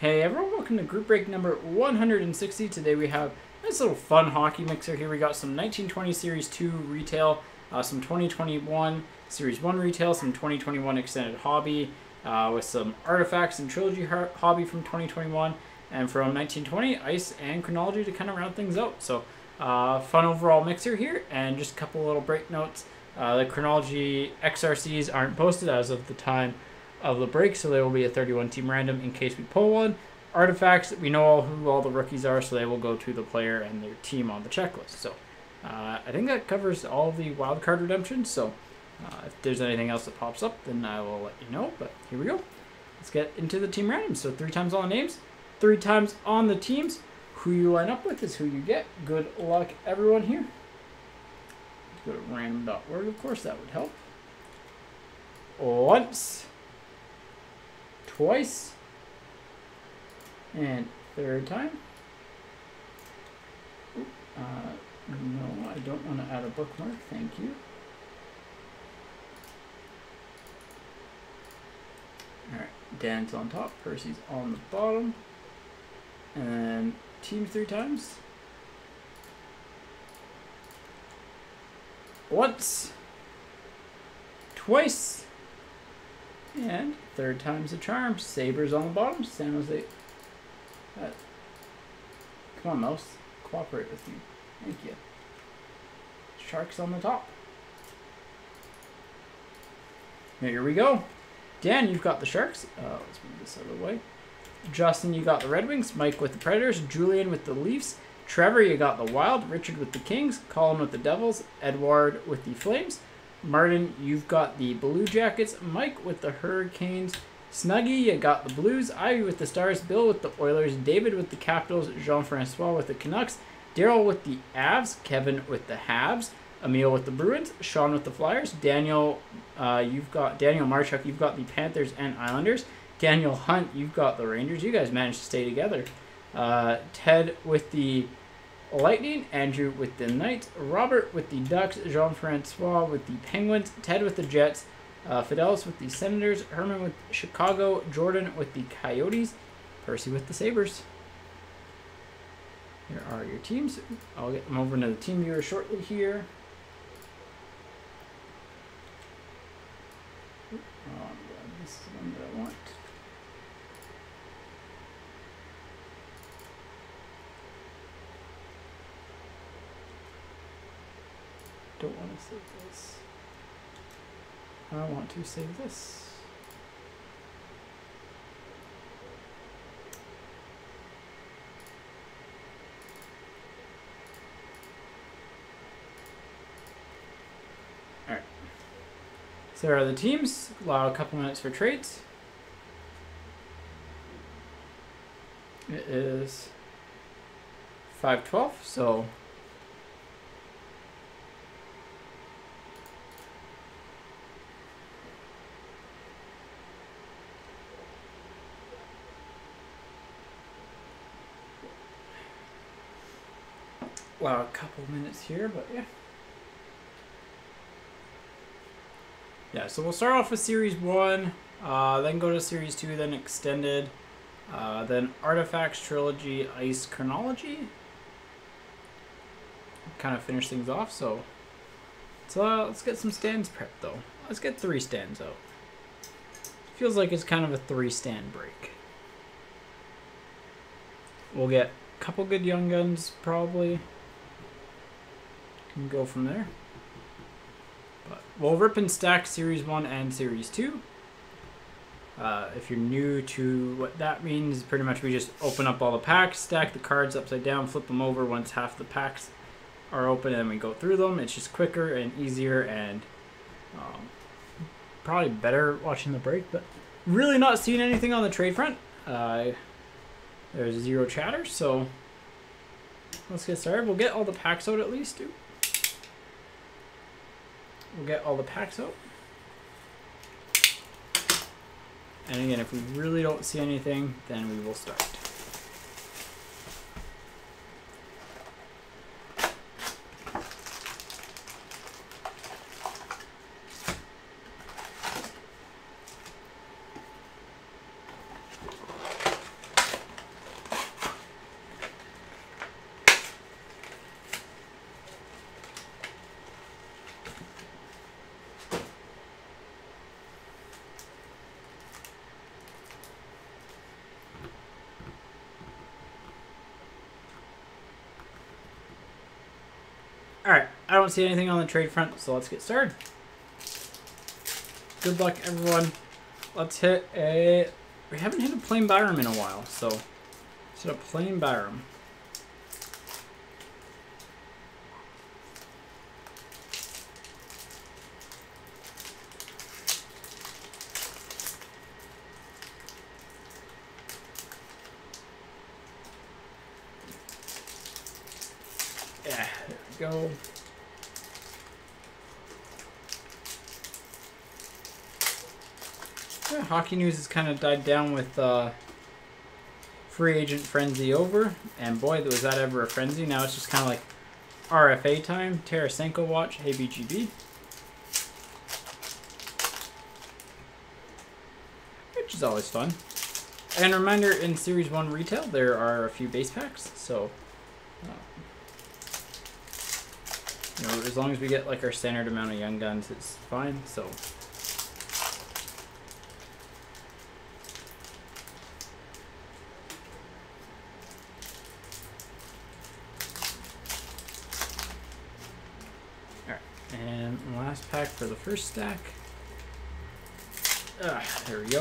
Hey everyone, welcome to group break number 160. Today we have a nice little fun hockey mixer here. We got some 1920 Series 2 retail, uh, some 2021 Series 1 retail, some 2021 extended hobby, uh, with some artifacts and trilogy hobby from 2021, and from 1920 ice and chronology to kind of round things out. So uh, fun overall mixer here, and just a couple little break notes. Uh, the chronology XRCs aren't posted as of the time of the break, so there will be a 31 team random in case we pull one. Artifacts, we know all who all the rookies are, so they will go to the player and their team on the checklist. So uh, I think that covers all the wildcard redemptions. So uh, if there's anything else that pops up, then I will let you know. But here we go. Let's get into the team random. So three times on the names, three times on the teams. Who you line up with is who you get. Good luck, everyone here. Let's go to random.org, of course, that would help. Once twice. And third time. Uh, no, I don't want to add a bookmark. Thank you. Alright, Dan's on top, Percy's on the bottom. And team three times. Once. Twice. And third time's a charm. Sabres on the bottom. San Jose. Uh, come on, mouse. Cooperate with you. Thank you. Sharks on the top. Here we go. Dan, you've got the Sharks. Uh, let's move this out of the way. Justin, you got the Red Wings. Mike with the Predators. Julian with the Leafs. Trevor, you got the Wild. Richard with the Kings. Colin with the Devils. Edward with the Flames. Martin, you've got the Blue Jackets. Mike with the Hurricanes. Snuggy, you got the Blues. Ivy with the Stars. Bill with the Oilers. David with the Capitals. Jean-Francois with the Canucks. Daryl with the Avs. Kevin with the Habs. Emil with the Bruins. Sean with the Flyers. Daniel, uh, you've got Daniel Marchuk. You've got the Panthers and Islanders. Daniel Hunt, you've got the Rangers. You guys managed to stay together. Uh, Ted with the Lightning, Andrew with the Knights, Robert with the Ducks, Jean Francois with the Penguins, Ted with the Jets, uh, Fidelis with the Senators, Herman with Chicago, Jordan with the Coyotes, Percy with the Sabres. Here are your teams. I'll get them over into the team viewer shortly here. Oh, this is the one that I want. don't want to save this. I want to save this. Alright. So there are the teams. Allow a couple minutes for trades. It is 512, so a couple minutes here, but yeah. Yeah, so we'll start off with Series 1, uh, then go to Series 2, then Extended, uh, then Artifacts Trilogy Ice Chronology. Kind of finish things off, so, so uh, let's get some stands prepped though. Let's get three stands out. Feels like it's kind of a three stand break. We'll get a couple good young guns probably go from there. But we'll rip and stack Series 1 and Series 2. Uh, if you're new to what that means, pretty much we just open up all the packs, stack the cards upside down, flip them over once half the packs are open, and we go through them. It's just quicker and easier and um, probably better watching the break, but really not seeing anything on the trade front. Uh, there's zero chatter, so let's get started. We'll get all the packs out at least. We'll get all the packs out. And again, if we really don't see anything, then we will start. Alright, I don't see anything on the trade front, so let's get started. Good luck, everyone. Let's hit a... We haven't hit a plain Byram in a while, so... Let's hit a plain Byram. Yeah, there we go. Yeah, hockey news has kind of died down with uh, free agent frenzy over, and boy, was that ever a frenzy. Now it's just kind of like RFA time. Tarasenko watch, hey BGB. Which is always fun. And reminder, in Series 1 retail, there are a few base packs, so... Uh, you know, as long as we get like our standard amount of young guns, it's fine. So. Alright, and last pack for the first stack. Ah, there we go.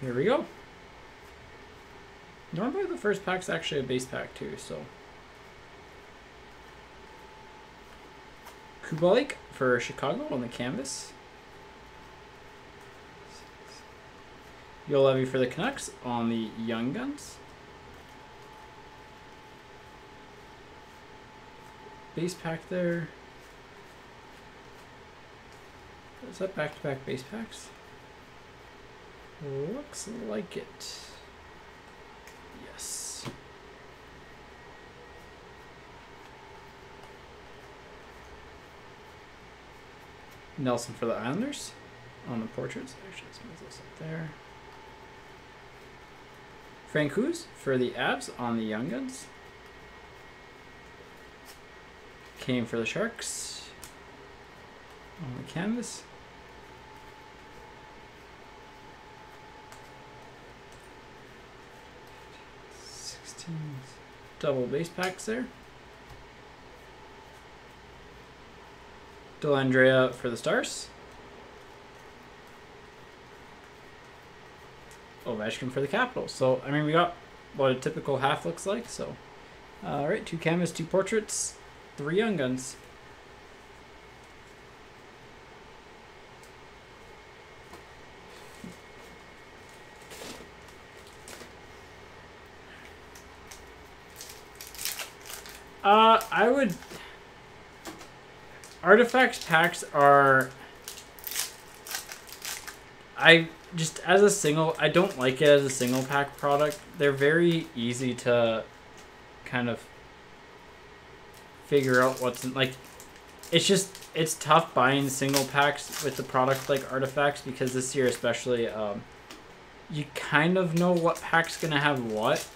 Here we go. Normally the first pack's actually a base pack too, so. Kubalik for Chicago on the canvas. Juolevi for the Canucks on the Young Guns. Base pack there. Is that back-to-back -back base packs? Looks like it. Yes. Nelson for the Islanders on the portraits. Actually, let's move this up there. Francouz for the Avs on the Young Guns. Kane for the Sharks on the canvas. Sixteen double base packs there. Dellandrea for the Stars. Oh, Ovechkin for the Capitals. So, I mean, we got what a typical half looks like. So, all right, two canvas, two portraits, three young guns. Uh, I would artifacts packs are I just as a single I don't like it as a single pack product. They're very easy to kind of figure out what's in like it's just it's tough buying single packs with the product like artifacts because this year especially um, you kind of know what pack's gonna have what.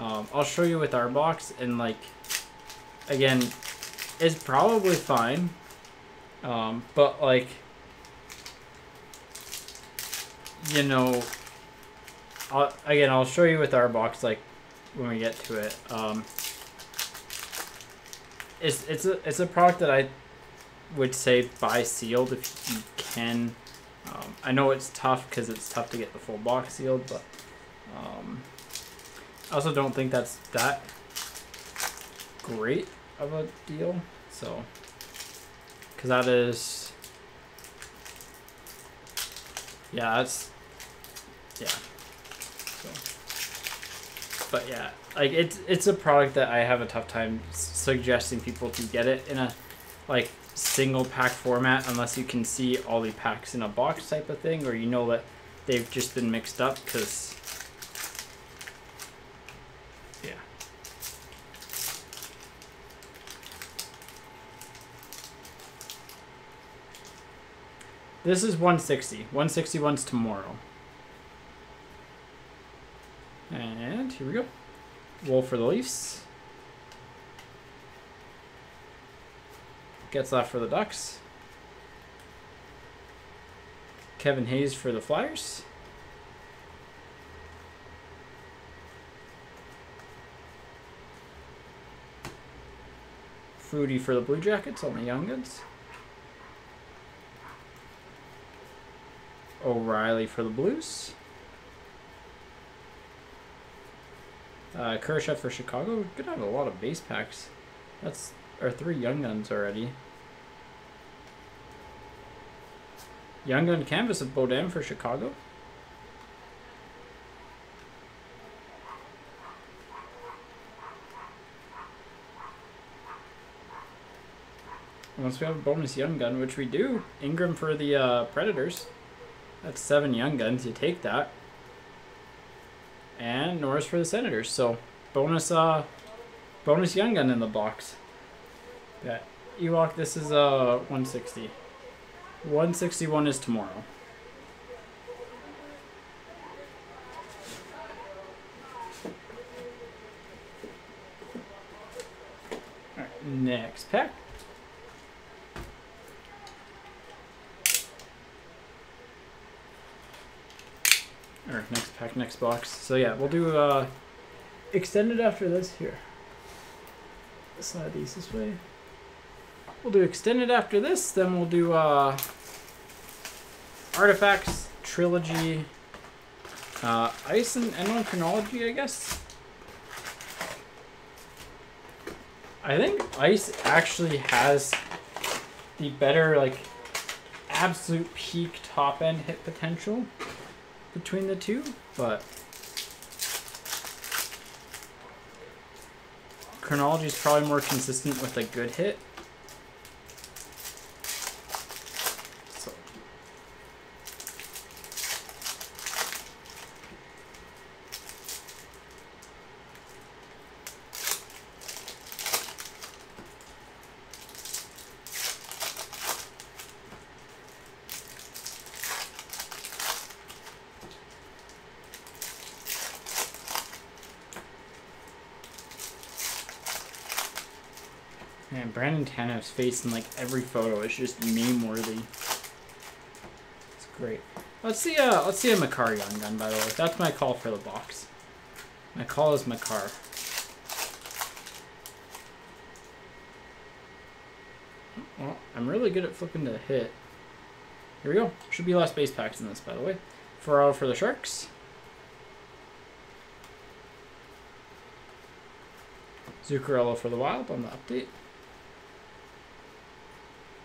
Um, I'll show you with our box and like again is probably fine. Um, but like, you know, I'll, again, I'll show you with our box like when we get to it. Um, it's it's a it's a product that I would say buy sealed if you can. Um, I know it's tough because it's tough to get the full box sealed, but um, I also don't think that's that great of a deal. So, because that is, yeah, that's, yeah. So, but yeah, like it's it's a product that I have a tough time suggesting people to get it in a like single pack format unless you can see all the packs in a box type of thing or you know that they've just been mixed up because yeah This is 160. 161's tomorrow. Here we go. Wolf for the Leafs. Getzlaf for the Ducks. Kevin Hayes for the Flyers. Foudy for the Blue Jackets on the Young Guns. O'Reilly for the Blues. Uh, Kurashev for Chicago. We could have a lot of base packs. That's our three Young Guns already. Young Gun Canvas of Beaudin for Chicago. Once we have a bonus Young Gun, which we do, Ingram for the uh, Predators. That's seven Young Guns. You take that. And Norris for the Senators. So bonus uh bonus Young Gun in the box. Yeah. Ewok, this is uh 160. 161 is tomorrow. Next pack. Or next pack, next box. So yeah, we'll do uh extended after this here. Slide these this way. We'll do extended after this, then we'll do uh artifacts, trilogy, uh ice and N1 chronology, I guess. I think ice actually has the better like absolute peak top end hit potential between the two, but chronology is probably more consistent with a good hit. So. Man, Brandon Tanev's face in like every photo is just meme worthy. It's great. Let's see uh let's see a Makar Young Gun by the way. That's my call for the box. My call is Makar. Well, I'm really good at flipping the hit. Here we go. Should be less base packs in this, by the way. Ferraro for the Sharks. Zuccarello for the Wild on the update.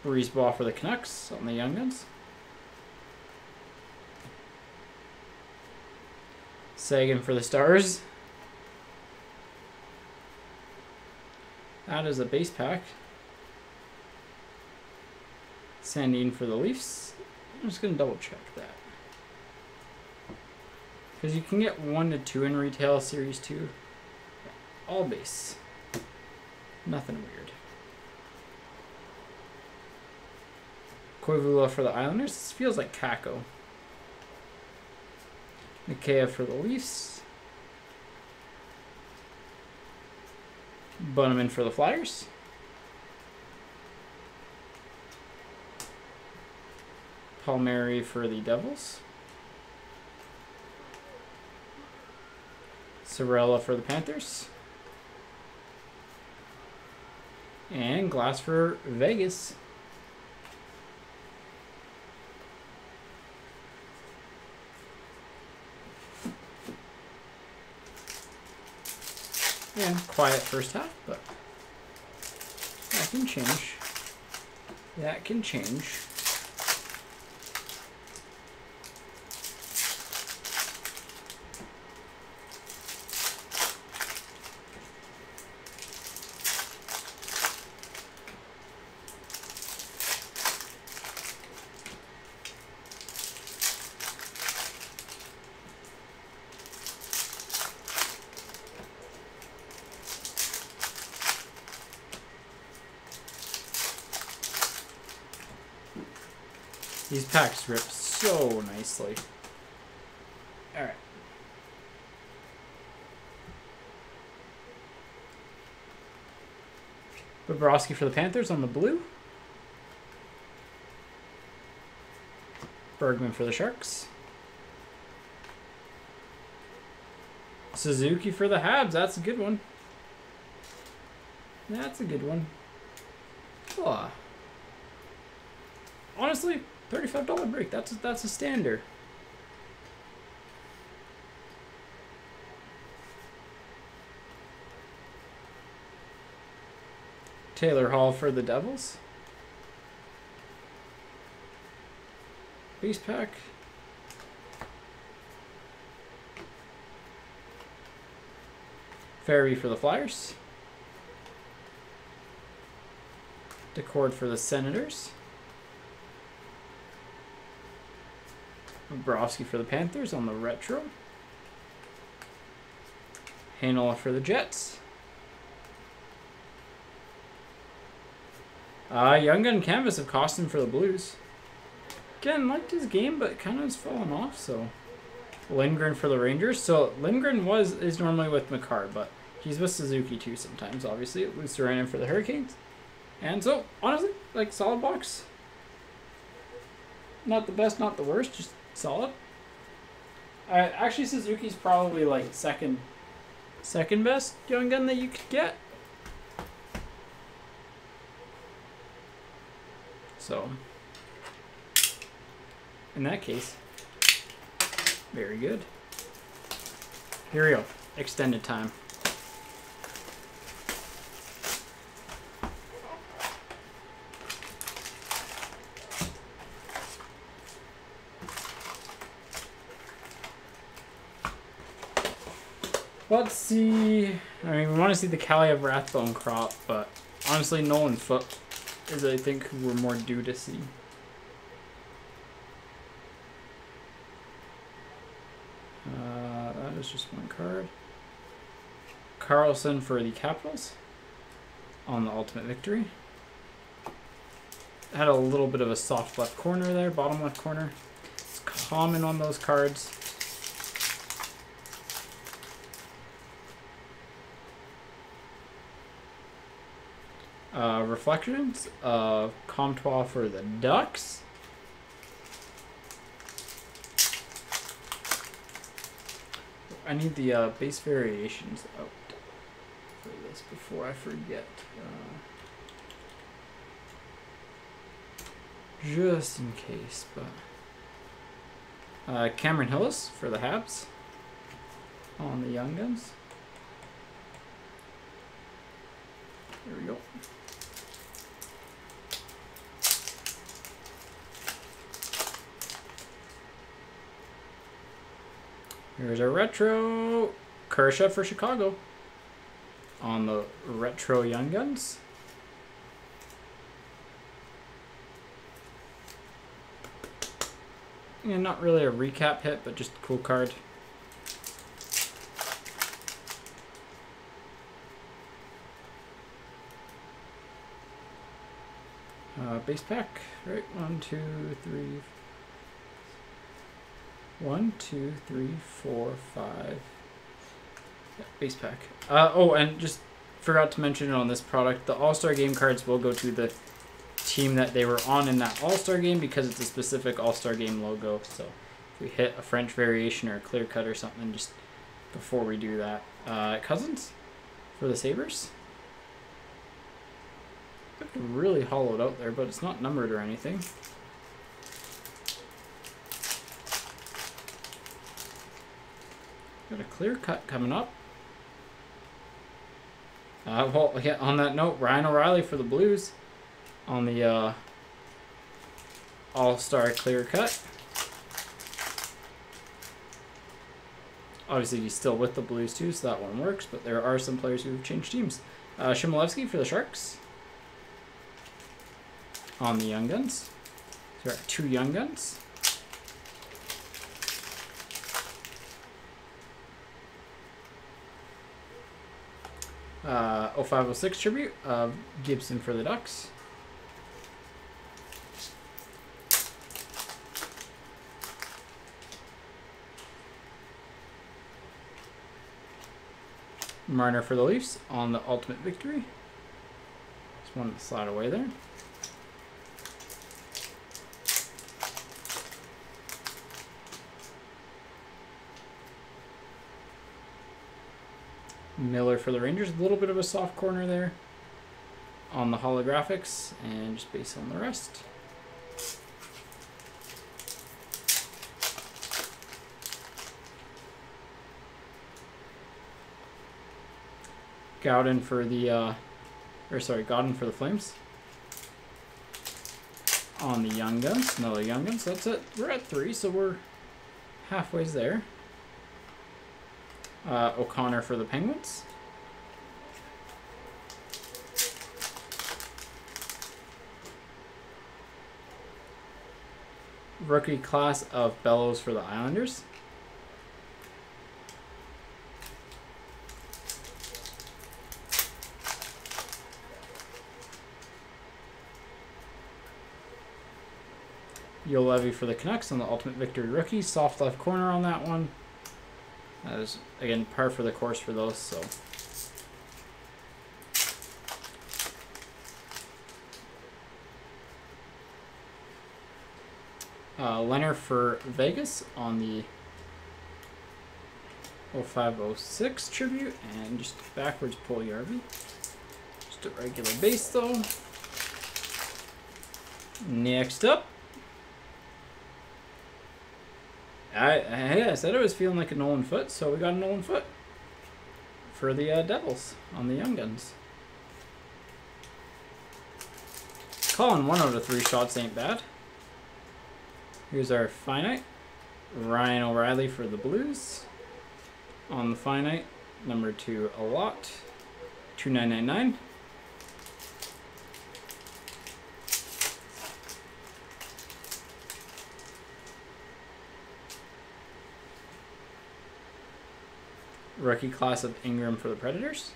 Ball for the Canucks on the Young Guns. Seguin for the Stars. That is a base pack. Sandin for the Leafs. I'm just going to double check that. Because you can get 1 to 2 in retail, Series 2. All base. Nothing weird. Koivula for the Islanders. This feels like Kakko. Nikea for the Leafs. Bunnaman for the Flyers. Palmieri for the Devils. Sorella for the Panthers. And Glass for Vegas. Yeah, quiet first half, but that can change. That can change. These packs rip so nicely. Alright. Bobrovsky for the Panthers on the blue. Bergmann for the Sharks. Suzuki for the Habs. That's a good one. That's a good one. Tesla. Honestly, $35 break. That's that's a standard. Taylor Hall for the Devils. Base pack. Ferry for the Flyers. Decord for the Senators. Bobrovsky for the Panthers on the retro. Heinola for the Jets. Uh, Young Gun Canvas of Kostin for the Blues. Again, liked his game, but kind of has fallen off, so... Lindgren for the Rangers. So, Lindgren was is normally with Makar, but he's with Suzuki too sometimes, obviously. Luciano for the Hurricanes. And so, honestly, like, solid box. Not the best, not the worst, just solid. Uh, actually, Suzuki's probably, like, second second best young gun that you could get. So, in that case, very good. Here we go. Extended time. Let's see. I mean, we want to see the Cali of Rathbone crop, but honestly, Nolan Foote is, I think, who we're more due to see. Uh, that is just one card. Carlson for the Capitals on the Ultimate Victory. Had a little bit of a soft left corner there, bottom left corner. It's common on those cards. Uh, reflections of Comtois for the Ducks. I need the uh, base variations out for this before I forget. Uh, just in case, but uh, Cameron Hillis for the Habs on the Young Guns. There we go. Here's our retro Kurashev for Chicago on the retro Young Guns. Yeah, not really a recap hit, but just a cool card. Uh, base pack, right? One, two, three, one, two, three, four, five. Yeah, base pack. Uh, oh, and just forgot to mention on this product, the All-Star game cards will go to the team that they were on in that All-Star game because it's a specific All-Star game logo. So if we hit a French variation or a clear cut or something, just before we do that. Uh, Cozens for the Sabres. Really hollowed out there, but it's not numbered or anything. Got a clear cut coming up. Uh, well, yeah, on that note, Ryan O'Reilly for the Blues on the uh, All-Star clear cut. Obviously, he's still with the Blues too, so that one works, but there are some players who have changed teams. Uh, Chmelevski for the Sharks on the Young Guns. So two Young Guns. Uh, 0506 tribute of Gibson for the Ducks. Marner for the Leafs on the ultimate victory. Just wanted to slide away there. Miller for the Rangers. A little bit of a soft corner there on the holographics and just base on the rest. Gowden for the, uh, or sorry, Gawdin for the Flames. On the Young Guns, another Young Guns. That's it. We're at three, so we're halfway there. Uh, O'Connor for the Penguins. Rookie class of Bellows for the Islanders. Juolevi for the Canucks on the Ultimate Victory Rookie. Soft left corner on that one. That is, again, par for the course for those, so. Uh, Leonard for Vegas on the 0506 tribute, and just backwards Puljujarvi. Just a regular base though. Next up, I, I, I said I was feeling like a Nolan Foote, so we got a Nolan Foote for the uh, Devils on the Young Guns. Calling one out of three shots ain't bad. Here's our finite. Ryan O'Reilly for the Blues. On the finite, number two, a lot. 2999. Rookie class of Ingram for the Predators.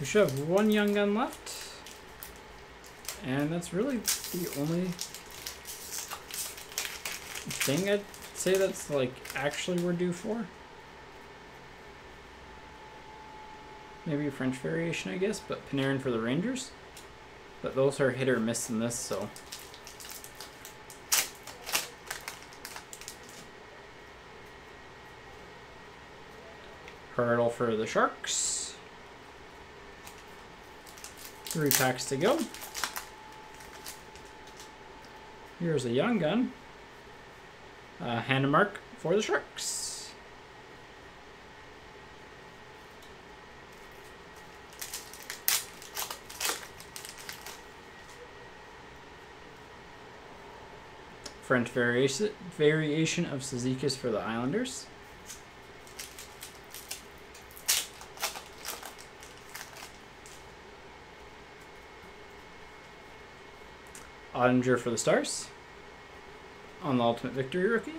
We should have one young gun left. And that's really the only thing I'd say that's like actually we're due for. Maybe a French variation, I guess, but Panarin for the Rangers. But those are hit or miss in this, so Hertl for the Sharks. Three packs to go. Here's a young gun. Uh, Hannemark for the Sharks. French variation variation of Cizikas for the Islanders. Oettinger for the Stars on the Ultimate Victory rookie.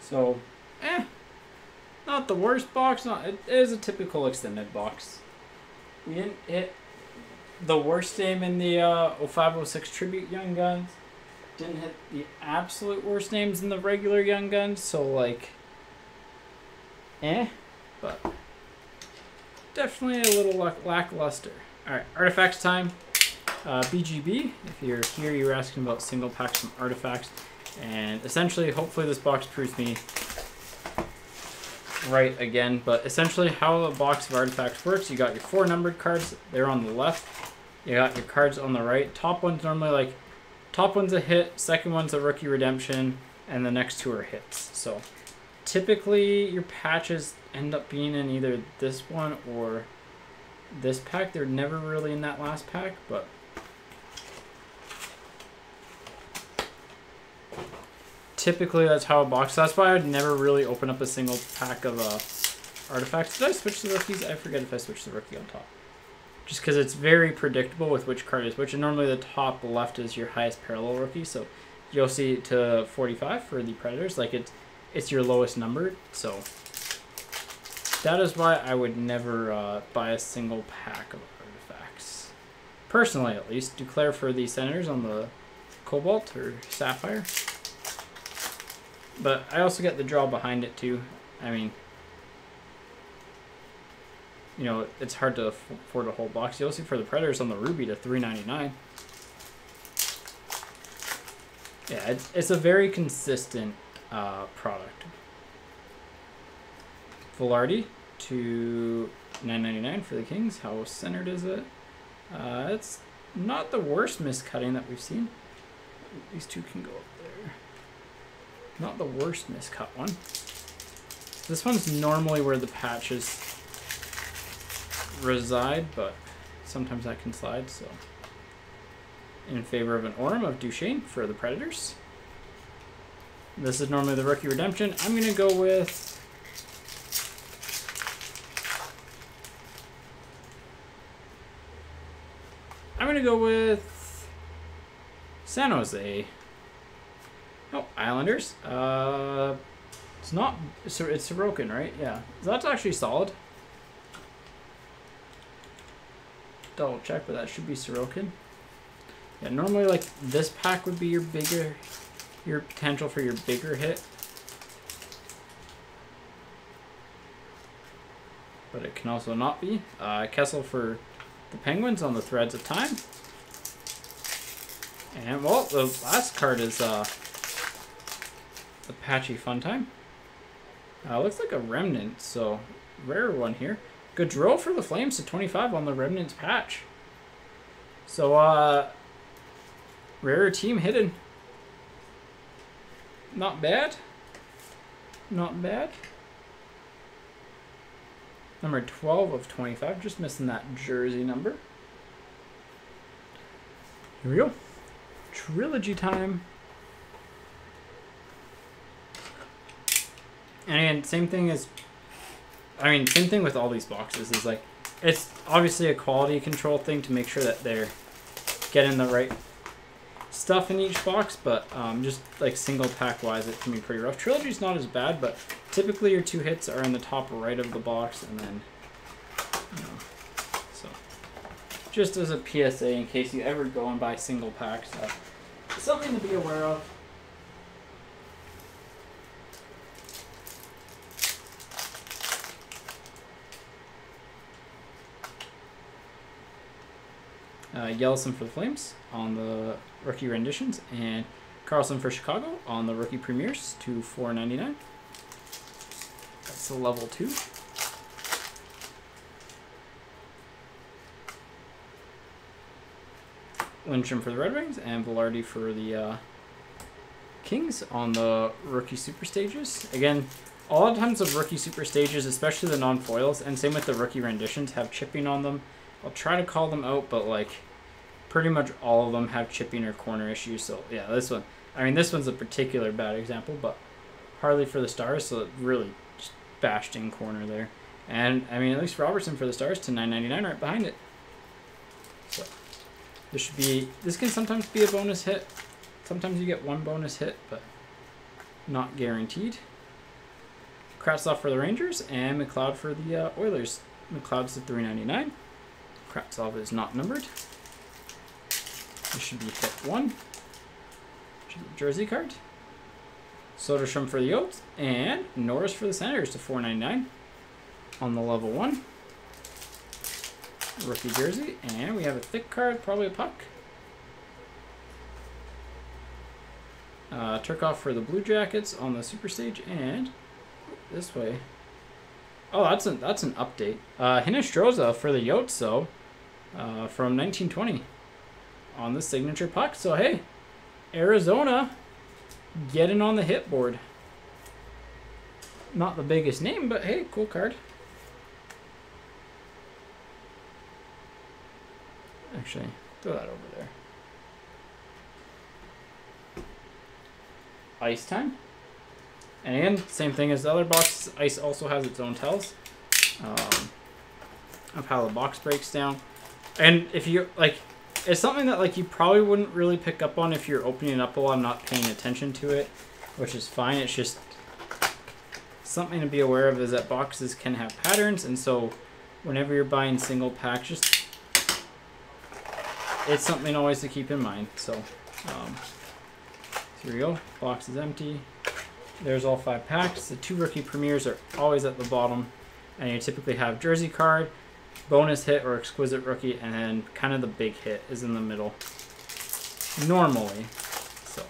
So, eh, not the worst box. Not it is a typical extended box. We didn't hit the worst name in the uh, 0506 Tribute Young Guns. Didn't hit the absolute worst names in the regular Young Guns. So like eh, but definitely a little lack lackluster. All right, artifacts time. Uh, BGB, if you're here, you're asking about single packs from artifacts. And essentially, hopefully this box proves me right again. But essentially how a box of artifacts works, you got your four numbered cards. They're on the left. You got your cards on the right. Top one's normally like, top one's a hit, second one's a rookie redemption, and the next two are hits. So typically your patches end up being in either this one or this pack. They're never really in that last pack, but typically that's how a box. That's why I'd never really open up a single pack of uh, artifacts. Did I switch the rookies? I forget if I switched the rookie on top. Just because it's very predictable with which card is which. And normally the top left is your highest parallel rookie. So you'll see to 45 for the Predators. Like it's it's your lowest number, so that is why I would never uh, buy a single pack of artifacts. Personally, at least. Declare for the Senators on the Cobalt or Sapphire. But I also get the draw behind it, too. I mean, you know, it's hard to afford a whole box. You'll see for the Predators on the Ruby to 399 Yeah, it's, it's a very consistent uh, product. Vilardi to 9.99 for the Kings. How centered is it? Uh, it's not the worst miscutting that we've seen. These two can go up there. Not the worst miscut one. This one's normally where the patches reside, but sometimes that can slide, so. In favor of an Aurum of Duchene for the Predators. This is normally the rookie redemption. I'm going to go with... I'm going to go with San Jose. Oh, Islanders. Uh, it's not... It's, it's Sorokin, right? Yeah. That's actually solid. Double check, but that should be Sorokin. Yeah, normally like this pack would be your bigger, your potential for your bigger hit. But it can also not be. Uh, Kessel for the Penguins on the Threads of Time. And, well, the last card is uh, Apache Fun Time. Uh, looks like a Remnant, so rare one here. Gaudreau for the Flames to 25 on the Remnants patch. So, uh, Rare team hidden. Not bad. Not bad. Number 12 of 25. Just missing that jersey number. Here we go. Trilogy time. And again, same thing as... I mean, same thing with all these boxes. Is like, it's obviously a quality control thing to make sure that they're getting the right stuff in each box, but um, just like single pack wise, it can be pretty rough. Trilogy's not as bad, but typically your two hits are in the top right of the box, and then, you know, so just as a PSA in case you ever go and buy single packs, uh, something to be aware of. Uh, Yellowson for the Flames on the rookie renditions, and Carlson for Chicago on the rookie premieres to 4.99. That's a level two. Lindstrom for the Red Wings and Vilardi for the uh, Kings on the rookie super stages. Again, a lot of times the rookie super stages, especially the non-foils, and same with the rookie renditions, have chipping on them. I'll try to call them out, but like pretty much all of them have chipping or corner issues. So yeah, this one. I mean, this one's a particular bad example, but Harley for the Stars, so really just bashed in corner there. And I mean, at least Robertson for the Stars to 9.99 right behind it. So this should be. This can sometimes be a bonus hit. Sometimes you get one bonus hit, but not guaranteed. Kravtsov for the Rangers and McLeod for the uh, Oilers. McLeod's at 3.99. Kravtsov is not numbered. This should be hit one. Jersey card. Soderstrom for the Oats. And Norris for the Senators to 4.99 on the level one. Rookie jersey. And we have a thick card, probably a puck. Uh, Turkov for the Blue Jackets on the Super Stage. And this way. Oh, that's an that's an update. Uh, Hinostroza for the Yotes, though, uh, from 1920 on the signature puck. So, hey, Arizona getting on the hit board. Not the biggest name, but hey, cool card. Actually, throw that over there. Ice time. And same thing as the other box. Ice also has its own tells um, of how the box breaks down. And if you like, it's something that like you probably wouldn't really pick up on if you're opening up a lot and not paying attention to it, which is fine. It's just something to be aware of is that boxes can have patterns, and so whenever you're buying single packs, just it's something always to keep in mind. So um, here we go. Box is empty. There's all five packs. The two rookie premieres are always at the bottom, and you typically have jersey card, bonus hit or exquisite rookie, and kind of the big hit is in the middle. Normally. So,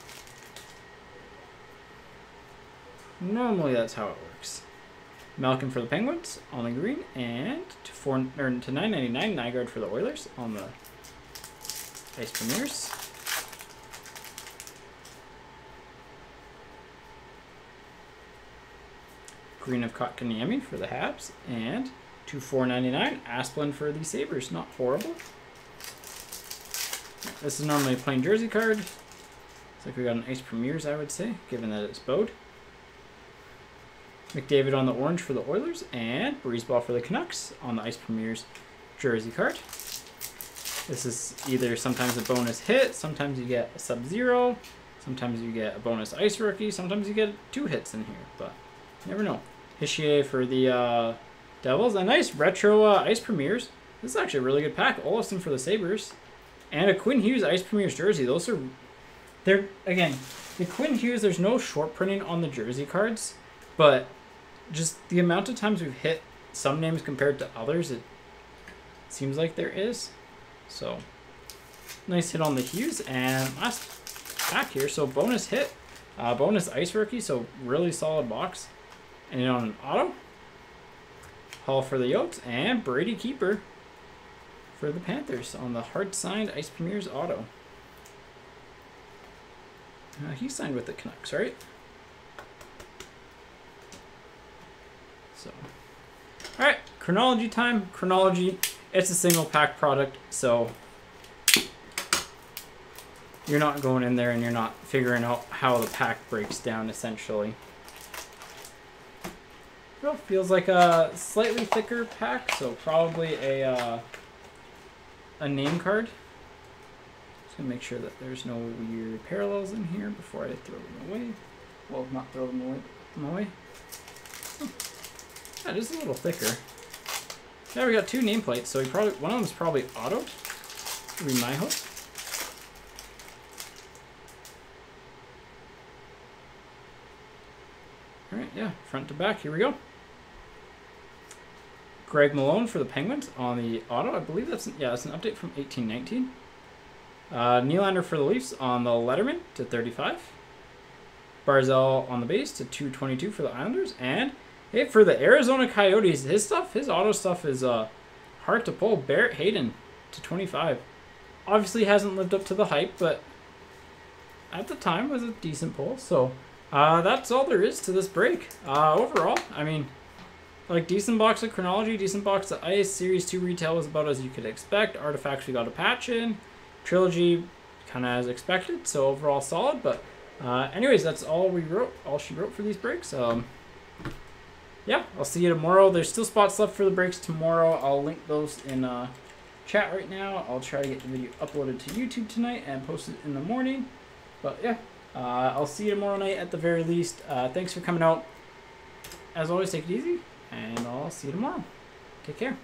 Normally that's how it works. Malkin for the Penguins on the green, and to four or to nine ninety nine Nygard for the Oilers on the Ice Premiers. Green of Kotkaniemi for the Habs, and to four ninety nine Asplund for the Sabres. Not horrible. This is normally a plain jersey card. It's like we got an Ice Premiers, I would say, given that it's bowed. McDavid on the orange for the Oilers, and Ball for the Canucks on the Ice Premiers jersey card. This is either sometimes a bonus hit, sometimes you get a sub-zero, sometimes you get a bonus ice rookie, sometimes you get two hits in here, but never know. Hischier for the uh, Devils, a nice retro uh, Ice Premiers. This is actually a really good pack. Olofsson for the Sabres, and a Quinn Hughes Ice Premiers jersey. Those are, they're again, the Quinn Hughes. There's no short printing on the jersey cards, but just the amount of times we've hit some names compared to others, it seems like there is. So, nice hit on the Hughes. And last pack here, so bonus hit. Uh, bonus Ice Rookie, so really solid box. And on auto. Hall for the Yotes. And Brady Keeper for the Panthers on the hard signed Ice Premiers auto. Uh, he signed with the Canucks, right? So, all right, chronology time. Chronology. It's a single pack product, so you're not going in there and you're not figuring out how the pack breaks down. Essentially, well, feels like a slightly thicker pack, so probably a uh, a name card. Just gonna make sure that there's no weird parallels in here before I throw them away. Well, not throw them away. Them away. That is a little thicker. Yeah, we got two nameplates, so he probably one of them is probably auto. Would be my hope. All right, yeah, front to back. Here we go. Greg Malone for the Penguins on the auto. I believe that's yeah, that's an update from 1819. Uh, Nylander for the Leafs on the Letterman to 35. Barzal on the base to 222 for the Islanders, and Hey, for the Arizona Coyotes, his stuff, his auto stuff is uh, hard to pull. Barrett Hayton to 25. Obviously hasn't lived up to the hype, but at the time was a decent pull. So uh, that's all there is to this break. Uh, overall, I mean, like decent box of chronology, decent box of ice. Series 2 retail was about as you could expect. Artifacts we got a patch in. Trilogy kind of as expected. So overall solid. But uh, anyways, that's all we wrote, all she wrote for these breaks. Um, yeah, I'll see you tomorrow. There's still spots left for the breaks tomorrow. I'll link those in uh, chat right now. I'll try to get the video uploaded to YouTube tonight and posted in the morning. But yeah, uh, I'll see you tomorrow night at the very least. Uh, thanks for coming out. As always, take it easy, and I'll see you tomorrow. Take care.